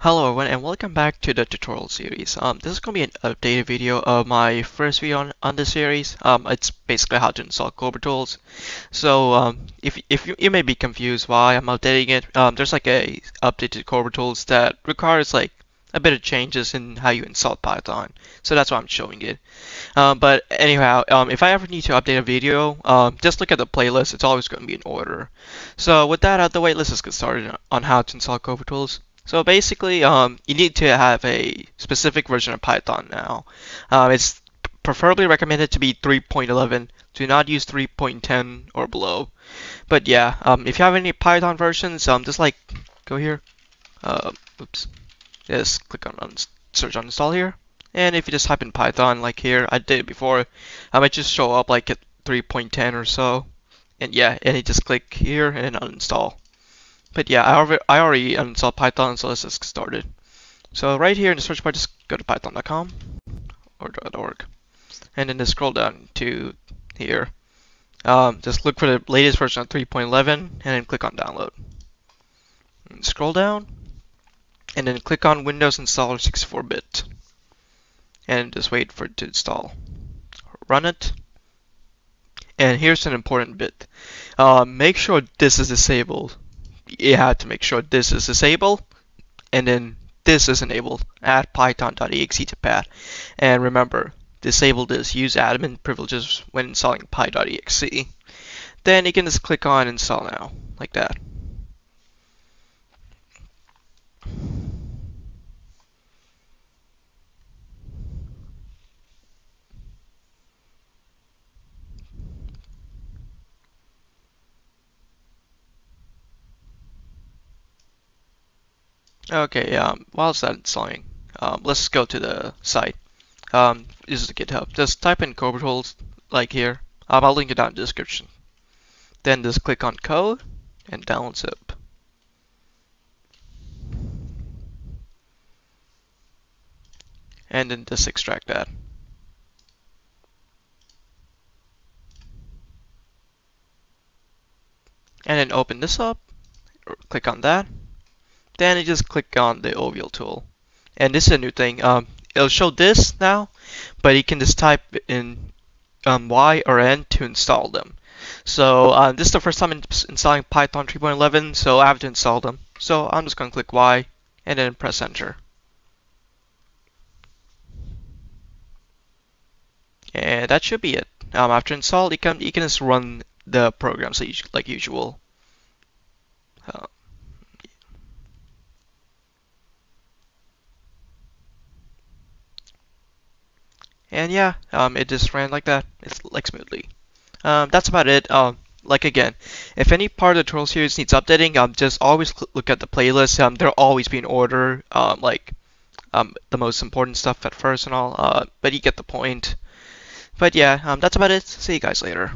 Hello everyone and welcome back to the tutorial series. Um, this is going to be an updated video of my first video on, on this series. Um, it's basically how to install Cobra Tools. So um, if, if you, you may be confused why I'm updating it, um, there's like a updated Cobra Tools that requires like a bit of changes in how you install Python. So that's why I'm showing it. Um, but anyhow, um, if I ever need to update a video, um, just look at the playlist. It's always going to be in order. So with that out of the way, let's just get started on how to install Cobra Tools. So basically, um, you need to have a specific version of Python now. Um, it's preferably recommended to be 3.11. Do not use 3.10 or below. But yeah, um, if you have any Python versions, um, just like go here. Uh, oops. Just click on, search on install here. And if you just type in Python like here, I did it before, I might just show up like at 3.10 or so. And yeah, and you just click here and uninstall. But yeah, I already, I already installed Python, so let's just get started. So right here in the search bar, just go to python.com or .org, and then just scroll down to here. Um, just look for the latest version of 3.11, and then click on download. And scroll down, and then click on Windows Installer 64-bit, and just wait for it to install. Run it. And here's an important bit. Uh, make sure this is disabled you have to make sure this is disabled and then this is enabled. Add python.exe to path. And remember, disable this use admin privileges when installing py.exe. Then you can just click on install now, like that. Okay, um, whilst that's installing, um, let's go to the site. Um, this is GitHub. Just type in Cobra Tools, like here. Um, I'll link it down in the description. Then just click on code and download zip. And then just extract that. And then open this up, click on that, then you just click on the OVL tool. And this is a new thing. Um, it'll show this now, but you can just type in um, Y or N to install them. So uh, this is the first time in installing Python 3.11, so I have to install them. So I'm just going to click Y and then press enter. And that should be it. Um, after install, you can you can just run the programs like usual. Uh, And yeah, um, it just ran like that. It's like smoothly. Um, that's about it. Um, like again, if any part of the tutorial series needs updating, um, just always look at the playlist. Um, they'll always be in order. Um, like, um, the most important stuff at first and all. Uh, but you get the point. But yeah, um, that's about it. See you guys later.